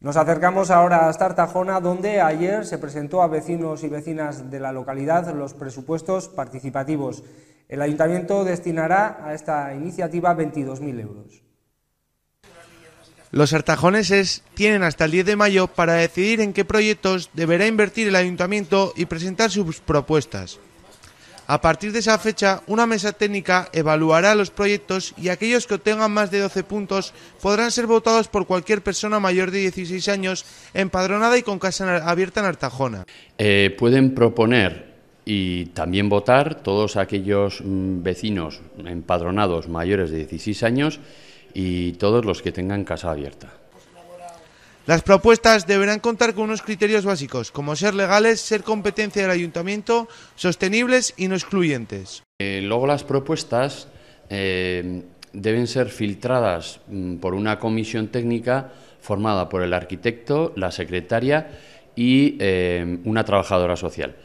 Nos acercamos ahora a Tartajona, donde ayer se presentó a vecinos y vecinas de la localidad los presupuestos participativos. El ayuntamiento destinará a esta iniciativa 22.000 euros. Los artajoneses tienen hasta el 10 de mayo para decidir en qué proyectos deberá invertir el ayuntamiento y presentar sus propuestas. A partir de esa fecha, una mesa técnica evaluará los proyectos y aquellos que obtengan más de 12 puntos podrán ser votados por cualquier persona mayor de 16 años empadronada y con casa abierta en Artajona. Eh, pueden proponer y también votar todos aquellos mm, vecinos empadronados mayores de 16 años y todos los que tengan casa abierta. Las propuestas deberán contar con unos criterios básicos, como ser legales, ser competencia del ayuntamiento, sostenibles y no excluyentes. Eh, luego las propuestas eh, deben ser filtradas mm, por una comisión técnica formada por el arquitecto, la secretaria y eh, una trabajadora social.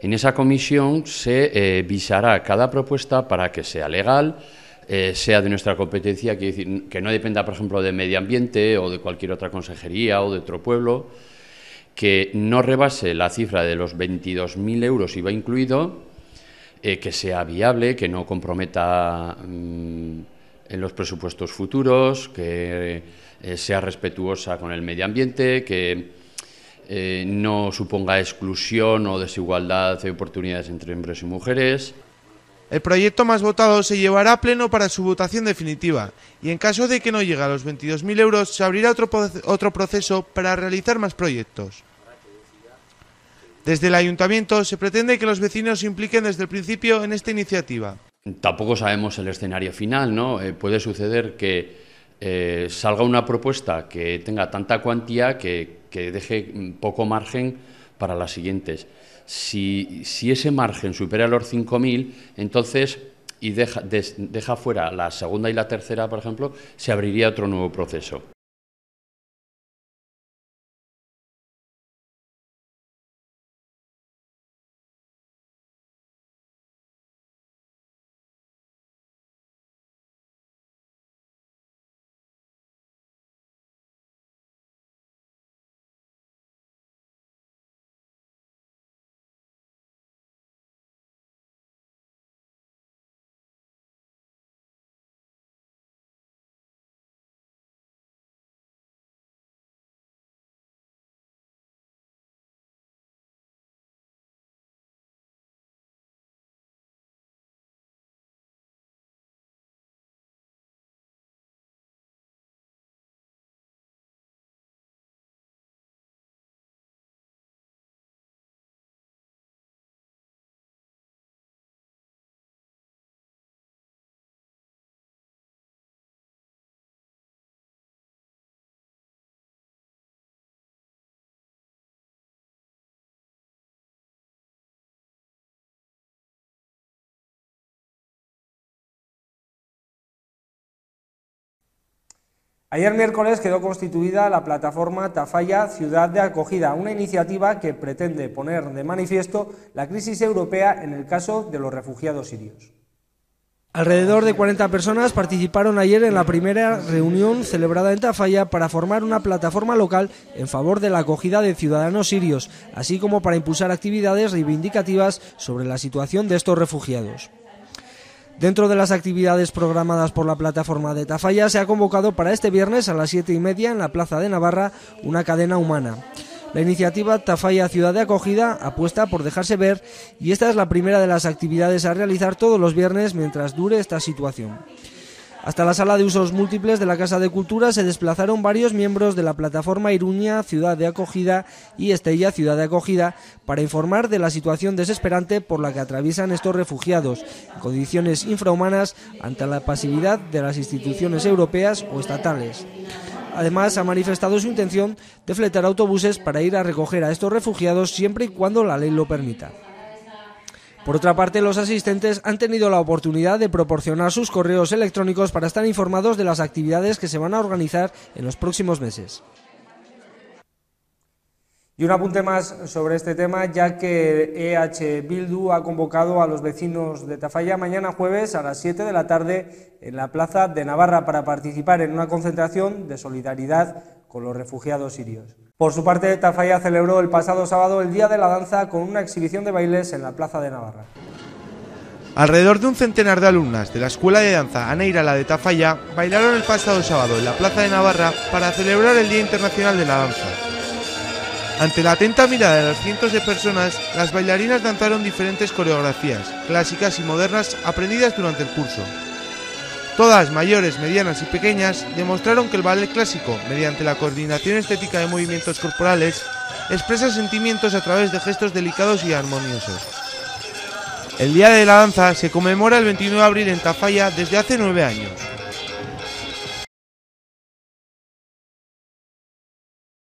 En esa comisión se visará cada propuesta para que sea legal, eh, sea de nuestra competencia, que, decir, que no dependa, por ejemplo, de medio ambiente o de cualquier otra consejería o de otro pueblo, que no rebase la cifra de los 22.000 euros IVA incluido, eh, que sea viable, que no comprometa mm, en los presupuestos futuros, que eh, sea respetuosa con el medio ambiente, que no suponga exclusión o desigualdad de oportunidades entre hombres y mujeres. El proyecto más votado se llevará a pleno para su votación definitiva y en caso de que no llegue a los 22.000 euros se abrirá otro, otro proceso para realizar más proyectos. Desde el ayuntamiento se pretende que los vecinos se impliquen desde el principio en esta iniciativa. Tampoco sabemos el escenario final, ¿no? Eh, puede suceder que eh, salga una propuesta que tenga tanta cuantía que, que deje poco margen para las siguientes. Si, ese margen supera los 5.000, entonces, y deja, deja fuera la segunda y la tercera, por ejemplo, se abriría otro nuevo proceso. Ayer miércoles quedó constituida la plataforma Tafalla Ciudad de Acogida, una iniciativa que pretende poner de manifiesto la crisis europea en el caso de los refugiados sirios. Alrededor de 40 personas participaron ayer en la primera reunión celebrada en Tafalla para formar una plataforma local en favor de la acogida de ciudadanos sirios, así como para impulsar actividades reivindicativas sobre la situación de estos refugiados. Dentro de las actividades programadas por la plataforma de Tafalla se ha convocado para este viernes a las siete y media en la Plaza de Navarra una cadena humana. La iniciativa Tafalla Ciudad de Acogida apuesta por dejarse ver y esta es la primera de las actividades a realizar todos los viernes mientras dure esta situación. Hasta la sala de usos múltiples de la Casa de Cultura se desplazaron varios miembros de la plataforma Iruña Ciudad de Acogida y Estella Ciudad de Acogida para informar de la situación desesperante por la que atraviesan estos refugiados, en condiciones infrahumanas ante la pasividad de las instituciones europeas o estatales. Además, ha manifestado su intención de fletar autobuses para ir a recoger a estos refugiados siempre y cuando la ley lo permita. Por otra parte, los asistentes han tenido la oportunidad de proporcionar sus correos electrónicos para estar informados de las actividades que se van a organizar en los próximos meses. Y un apunte más sobre este tema, ya que EH Bildu ha convocado a los vecinos de Tafalla mañana jueves a las 7 de la tarde en la Plaza de Navarra para participar en una concentración de solidaridad con los refugiados sirios. Por su parte, Tafalla celebró el pasado sábado el Día de la Danza con una exhibición de bailes en la Plaza de Navarra. Alrededor de un centenar de alumnas de la Escuela de Danza Aneira la de Tafalla bailaron el pasado sábado en la Plaza de Navarra para celebrar el Día Internacional de la Danza. Ante la atenta mirada de los cientos de personas, las bailarinas danzaron diferentes coreografías, clásicas y modernas aprendidas durante el curso. Todas, mayores, medianas y pequeñas, demostraron que el ballet clásico, mediante la coordinación estética de movimientos corporales, expresa sentimientos a través de gestos delicados y armoniosos. El Día de la Danza se conmemora el 29 de abril en Tafalla desde hace nueve años.